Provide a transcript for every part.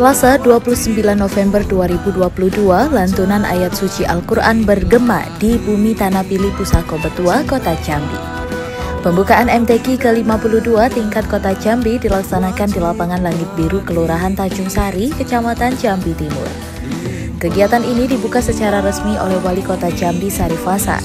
Selasa 29 November 2022, lantunan ayat suci Al-Quran bergema di bumi Tanah Pilih Pusako Betua, Kota Jambi. Pembukaan MTQ ke-52 tingkat Kota Jambi dilaksanakan di lapangan Langit Biru Kelurahan Tanjung Sari, Kecamatan Jambi Timur. Kegiatan ini dibuka secara resmi oleh Wali Kota Jambi Sarifasa.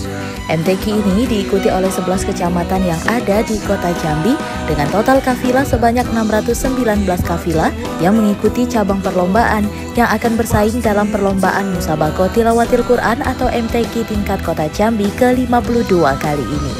MTQ ini diikuti oleh 11 kecamatan yang ada di Kota Jambi dengan total kafilah sebanyak 619 kafilah yang mengikuti cabang perlombaan yang akan bersaing dalam perlombaan Musabako Tilawatil Quran atau MTQ tingkat Kota Jambi ke-52 kali ini.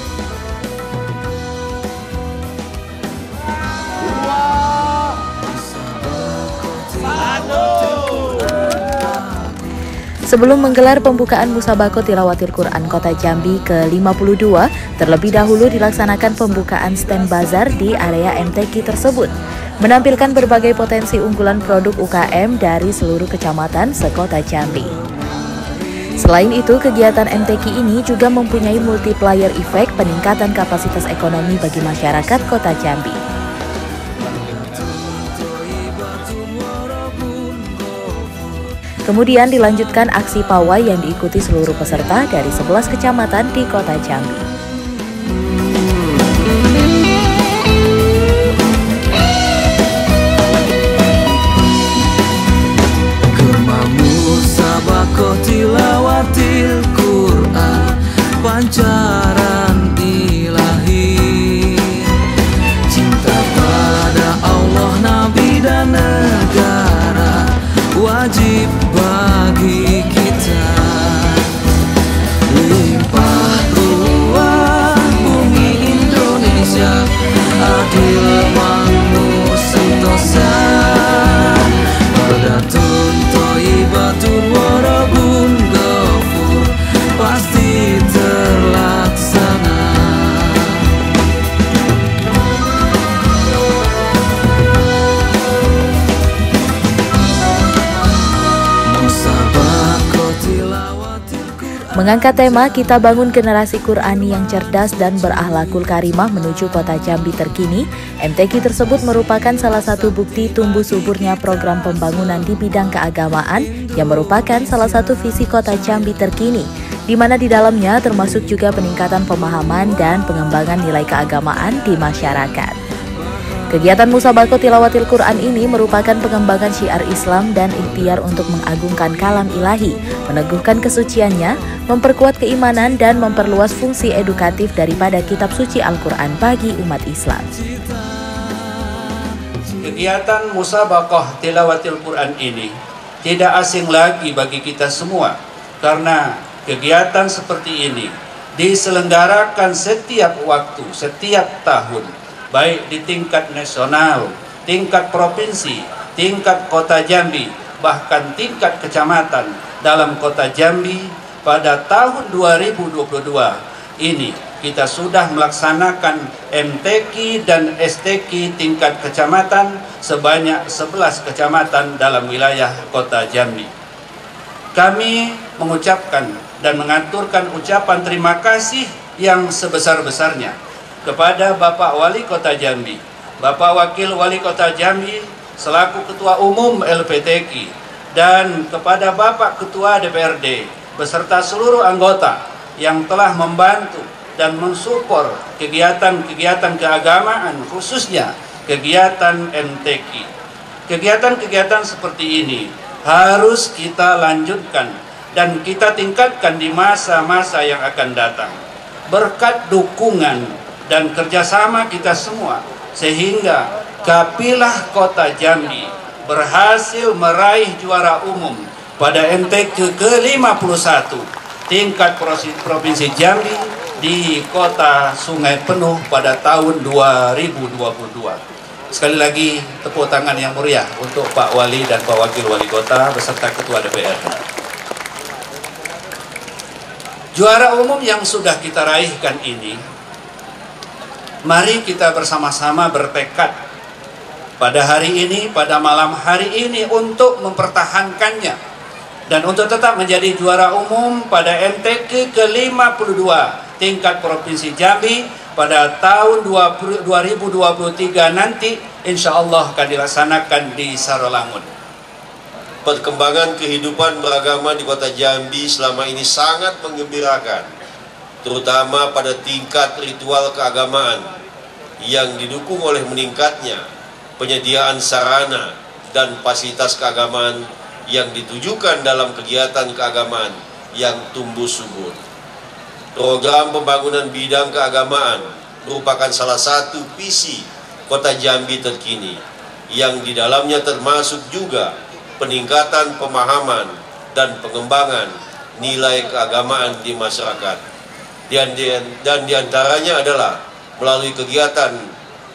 Sebelum menggelar pembukaan Musabako Tilawatil Quran Kota Jambi ke-52, terlebih dahulu dilaksanakan pembukaan stand bazar di area MTQ tersebut, menampilkan berbagai potensi unggulan produk UKM dari seluruh kecamatan sekota Jambi. Selain itu, kegiatan MTQ ini juga mempunyai multiplier effect peningkatan kapasitas ekonomi bagi masyarakat kota Jambi. Kemudian dilanjutkan aksi pawai yang diikuti seluruh peserta dari 11 kecamatan di kota Jambi. pancaran ilahi cinta pada Allah Nabi dan negara wajib Mengangkat tema Kita Bangun Generasi Qurani yang cerdas dan berakhlakul karimah menuju kota Jambi terkini, MTQ tersebut merupakan salah satu bukti tumbuh suburnya program pembangunan di bidang keagamaan yang merupakan salah satu visi kota Jambi terkini, di mana di dalamnya termasuk juga peningkatan pemahaman dan pengembangan nilai keagamaan di masyarakat. Kegiatan Musabako Tilawatil Quran ini merupakan pengembangan syiar Islam dan ikhtiar untuk mengagungkan kalam ilahi, meneguhkan kesuciannya, memperkuat keimanan dan memperluas fungsi edukatif daripada kitab suci Al-Quran bagi umat Islam. Kegiatan Musabakoh Tilawatil Quran ini tidak asing lagi bagi kita semua karena kegiatan seperti ini diselenggarakan setiap waktu, setiap tahun baik di tingkat nasional, tingkat provinsi, tingkat kota Jambi, bahkan tingkat kecamatan dalam kota Jambi pada tahun 2022 ini kita sudah melaksanakan MTQ dan STQ tingkat kecamatan sebanyak 11 kecamatan dalam wilayah kota Jambi. Kami mengucapkan dan mengaturkan ucapan terima kasih yang sebesar-besarnya kepada Bapak Wali Kota Jambi, Bapak Wakil Wali Kota Jambi selaku Ketua Umum LPTK dan kepada Bapak Ketua DPRD beserta seluruh anggota yang telah membantu dan mensupport kegiatan-kegiatan keagamaan khususnya kegiatan MTQ. Kegiatan-kegiatan seperti ini harus kita lanjutkan dan kita tingkatkan di masa-masa yang akan datang. Berkat dukungan dan kerjasama kita semua sehingga Kapilah Kota Jambi berhasil meraih juara umum pada MTQ ke-51 tingkat Provinsi Jambi di Kota Sungai Penuh pada tahun 2022. Sekali lagi tepuk tangan yang meriah untuk Pak Wali dan Pak Wakil Wali Kota beserta Ketua DPR. Juara umum yang sudah kita raihkan ini Mari kita bersama-sama bertekad pada hari ini, pada malam hari ini untuk mempertahankannya dan untuk tetap menjadi juara umum pada MTQ ke-52 tingkat Provinsi Jambi pada tahun 2023 nanti insya Allah akan dilaksanakan di Sarolangun. perkembangan kehidupan beragama di kota Jambi selama ini sangat menggembirakan, terutama pada tingkat ritual keagamaan yang didukung oleh meningkatnya penyediaan sarana dan fasilitas keagamaan yang ditujukan dalam kegiatan keagamaan yang tumbuh subur. Program pembangunan bidang keagamaan merupakan salah satu visi kota Jambi terkini yang di dalamnya termasuk juga peningkatan pemahaman dan pengembangan nilai keagamaan di masyarakat. Dan, di antaranya adalah melalui kegiatan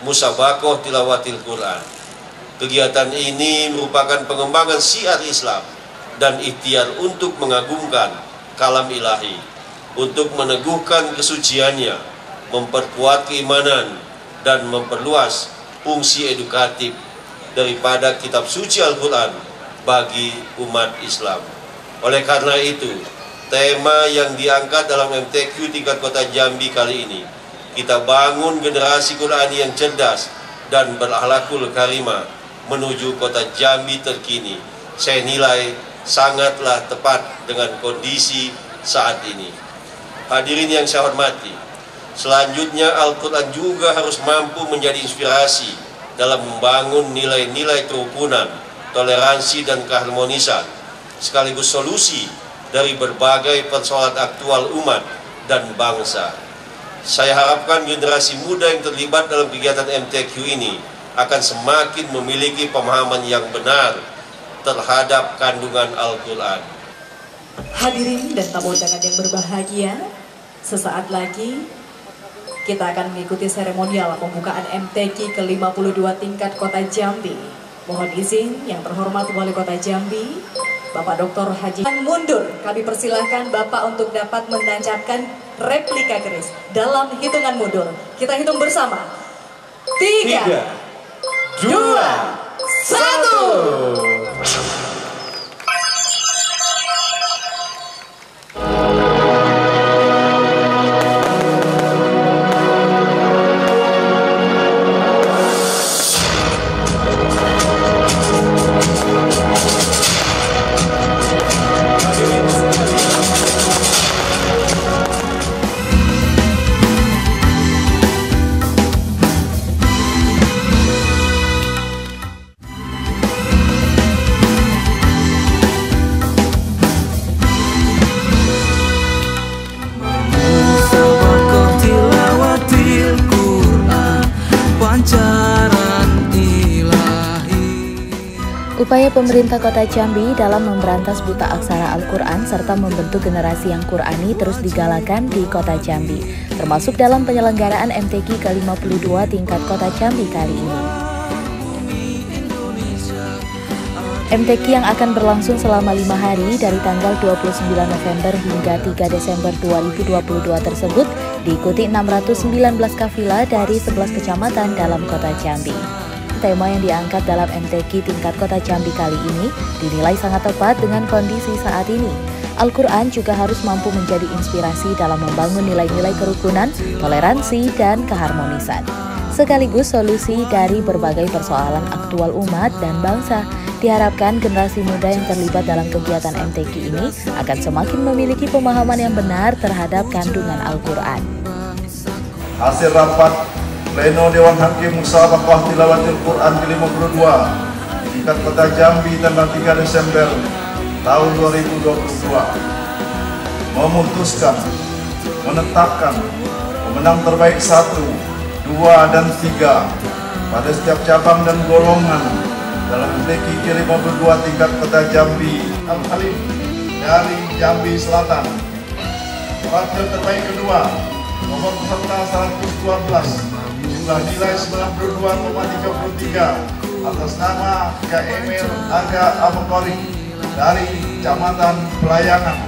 Musabakoh Tilawatil Quran. Kegiatan ini merupakan pengembangan syiar Islam dan ikhtiar untuk mengagungkan kalam ilahi, untuk meneguhkan kesuciannya, memperkuat keimanan, dan memperluas fungsi edukatif daripada kitab suci Al-Quran bagi umat Islam. Oleh karena itu, tema yang diangkat dalam MTQ tingkat kota Jambi kali ini, kita bangun generasi Quran yang cerdas dan berakhlakul karimah menuju kota Jambi terkini. Saya nilai sangatlah tepat dengan kondisi saat ini. Hadirin yang saya hormati, selanjutnya Al-Quran juga harus mampu menjadi inspirasi dalam membangun nilai-nilai kerukunan, toleransi dan keharmonisan, sekaligus solusi dari berbagai persoalan aktual umat dan bangsa. Saya harapkan generasi muda yang terlibat dalam kegiatan MTQ ini akan semakin memiliki pemahaman yang benar terhadap kandungan Al-Quran. Hadirin dan tamu undangan yang berbahagia, sesaat lagi kita akan mengikuti seremonial pembukaan MTQ ke-52 tingkat Kota Jambi Mohon izin yang terhormat Wali Kota Jambi, Bapak Dr. Haji. Mundur, kami persilahkan Bapak untuk dapat menancapkan replika keris dalam hitungan mundur. Kita hitung bersama. Tiga, Tiga dua, satu. Upaya pemerintah kota Jambi dalam memberantas buta aksara Al-Quran serta membentuk generasi yang Qurani terus digalakan di kota Jambi, termasuk dalam penyelenggaraan MTQ ke-52 tingkat kota Jambi kali ini. MTQ yang akan berlangsung selama lima hari dari tanggal 29 November hingga 3 Desember 2022 tersebut diikuti 619 kafilah dari 11 kecamatan dalam kota Jambi tema yang diangkat dalam MTQ tingkat kota Jambi kali ini dinilai sangat tepat dengan kondisi saat ini. Al-Quran juga harus mampu menjadi inspirasi dalam membangun nilai-nilai kerukunan, toleransi, dan keharmonisan. Sekaligus solusi dari berbagai persoalan aktual umat dan bangsa. Diharapkan generasi muda yang terlibat dalam kegiatan MTQ ini akan semakin memiliki pemahaman yang benar terhadap kandungan Al-Quran. Hasil rapat Pleno Dewan Hakim Musabakah Tilawatil Quran ke-52 tingkat Kota Jambi tanggal 3 Desember tahun 2022 memutuskan menetapkan pemenang terbaik satu, dua dan tiga pada setiap cabang dan golongan dalam MTQ ke-52 tingkat Kota Jambi Al-Halim dari Jambi Selatan. Wakil terbaik kedua nomor peserta 112 jumlah nilai 92,33 atas nama Kak Emil Aga Abukori dari Kecamatan Pelayangan.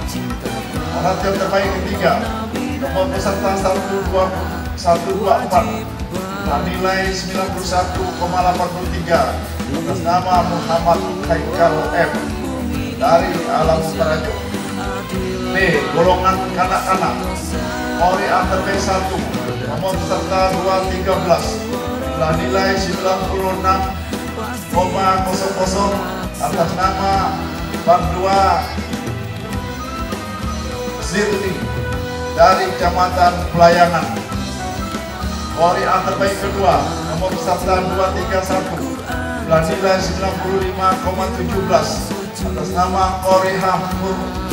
Orang yang terbaik ketiga, nomor peserta 124 jumlah nilai 91,83 atas nama Muhammad Haikal M dari Alam Utarajo. B. Golongan kanak-kanak Ori Antar B1 nomor peserta 213 telah nilai 96,00 atas nama Part 2 Zirli dari Kecamatan Pelayangan. Kori A terbaik kedua nomor peserta 231 bulan nilai 95,17 atas nama Kori Hampur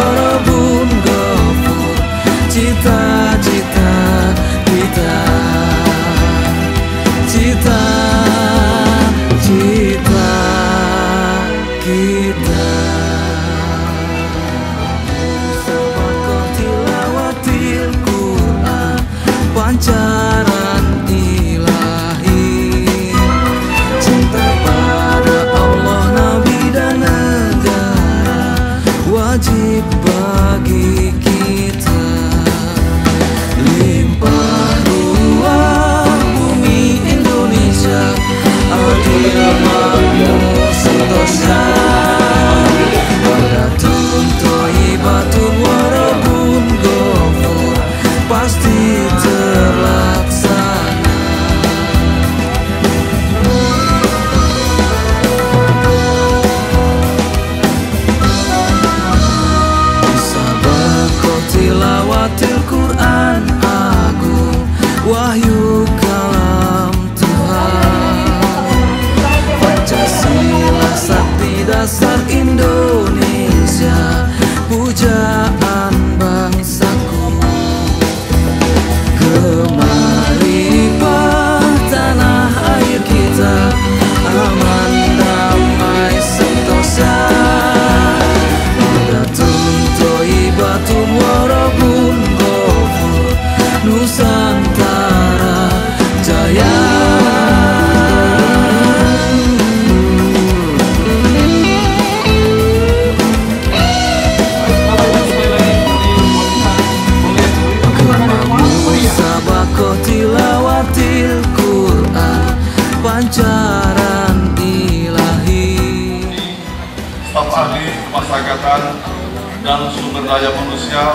dan sumber daya manusia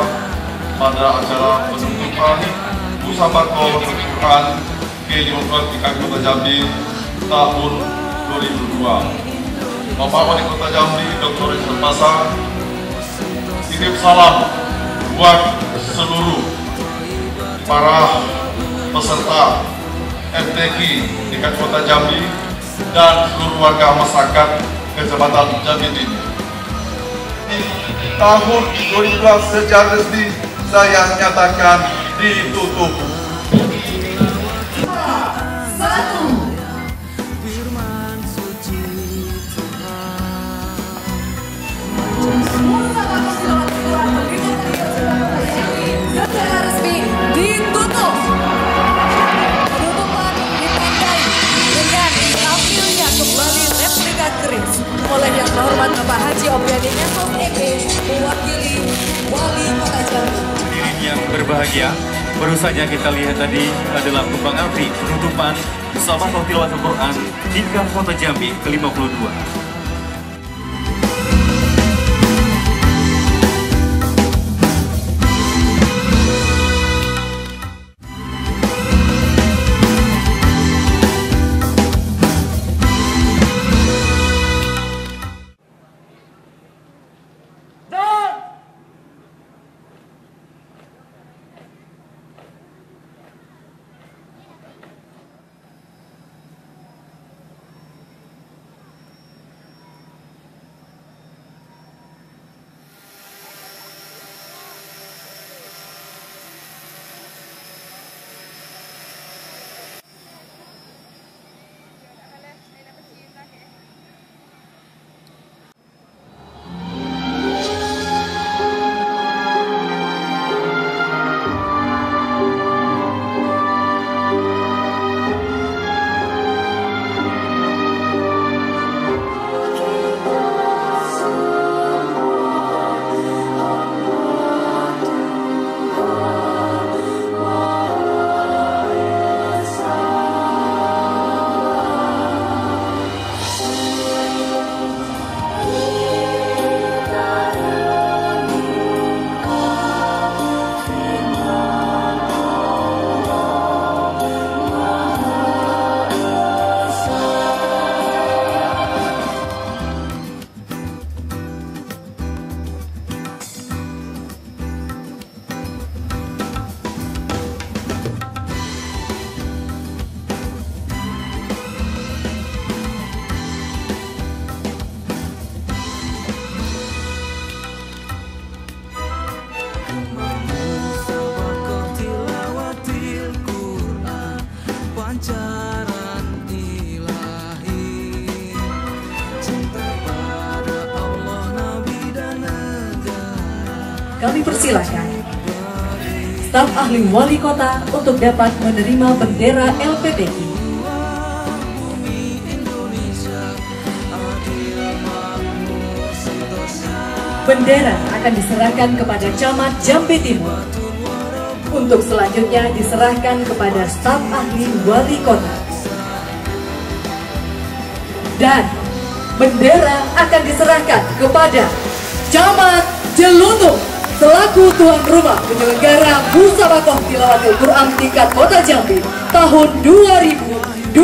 pada acara penutupan Musabako Quran K15 tingkat Kota Jambi tahun 2002. Bapak Wali Kota Jambi Dr. Rizal Pasar kirim salam buat seluruh para peserta MTQ tingkat Kota Jambi dan seluruh warga masyarakat Kecamatan Jambi ini. Tahun 2012 secara resmi saya nyatakan ditutup. Baru saja kita lihat tadi adalah kembang api penutupan Musabaqah Tilawatul Quran tingkat Kota Jambi ke-52. Kami persilahkan staf ahli wali kota untuk dapat menerima bendera LPTI. Bendera akan diserahkan kepada Camat Jambi Timur. Untuk selanjutnya diserahkan kepada staf ahli wali kota. Dan bendera akan diserahkan kepada Camat Jelutung selaku tuan rumah penyelenggara Musabakoh Tilawatil Quran tingkat Kota Jambi tahun 2023.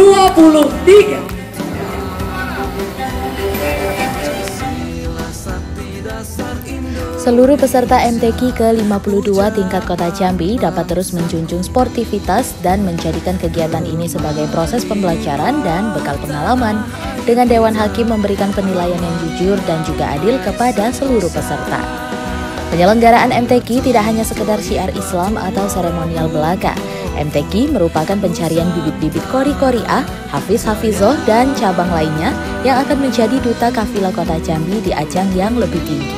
Seluruh peserta MTQ ke-52 tingkat Kota Jambi dapat terus menjunjung sportivitas dan menjadikan kegiatan ini sebagai proses pembelajaran dan bekal pengalaman dengan Dewan Hakim memberikan penilaian yang jujur dan juga adil kepada seluruh peserta. Penyelenggaraan MTQ tidak hanya sekedar syiar Islam atau seremonial belaka. MTQ merupakan pencarian bibit-bibit kori-koriah, hafiz hafizoh, dan cabang lainnya yang akan menjadi duta kafilah kota Jambi di ajang yang lebih tinggi.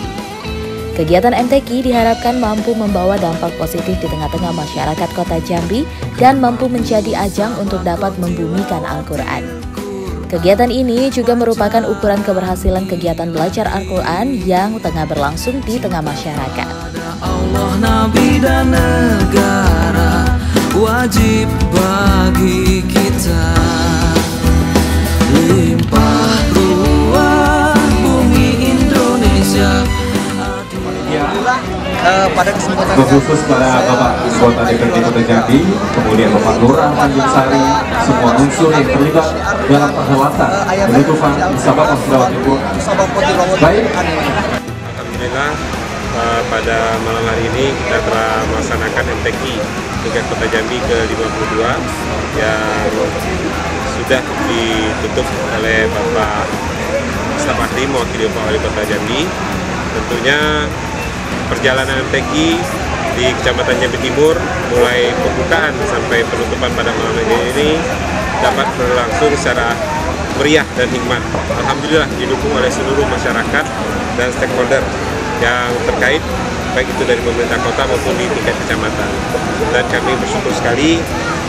Kegiatan MTQ diharapkan mampu membawa dampak positif di tengah-tengah masyarakat kota Jambi dan mampu menjadi ajang untuk dapat membumikan Al-Quran. Kegiatan ini juga merupakan ukuran keberhasilan kegiatan belajar Al-Quran yang tengah berlangsung di tengah masyarakat. Allah, Nabi dan negara wajib bagi kita limpah ruah bumi Indonesia Eh, pada kesempatan khusus pada Bapak Anggota DPRD Kota Jambi, kemudian Bapak Lurah Tanjung Sari, semua unsur yang terlibat dalam perhelatan penutupan Sabah Musyawarah Timur. Baik, Alhamdulillah eh, pada malam hari ini kita telah melaksanakan MTQ tingkat Kota Jambi ke-52 yang sudah ditutup oleh Bapak Staf Ahli mewakili Pak Wali Kota Jambi. Tentunya perjalanan MTQ di Kecamatan Jambi Timur mulai pembukaan sampai penutupan pada malam ini dapat berlangsung secara meriah dan hikmat. Alhamdulillah didukung oleh seluruh masyarakat dan stakeholder yang terkait baik itu dari pemerintah kota maupun di tingkat kecamatan. Dan kami bersyukur sekali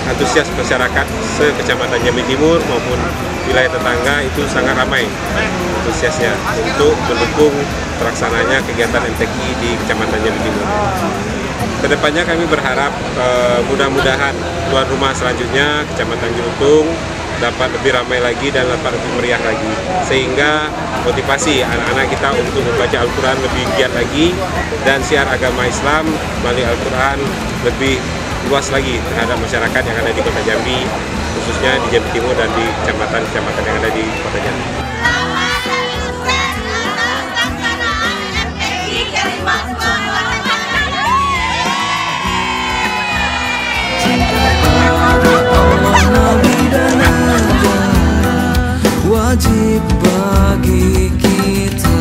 antusias masyarakat se-kecamatan Jambi Timur maupun wilayah tetangga itu sangat ramai antusiasnya untuk mendukung terlaksananya kegiatan MTQ di Kecamatan Jambi Timur. Ke depannya kami berharap eh, mudah-mudahan tuan rumah selanjutnya Kecamatan Jelutung dapat lebih ramai lagi dan dapat lebih meriah lagi sehingga motivasi anak-anak kita untuk membaca Al-Quran lebih giat lagi dan siar agama Islam melalui Al-Quran lebih luas lagi terhadap masyarakat yang ada di Kota Jambi khususnya di Jambi Timur dan di kecamatan-kecamatan yang ada di Kota Jambi. wajib bagi kita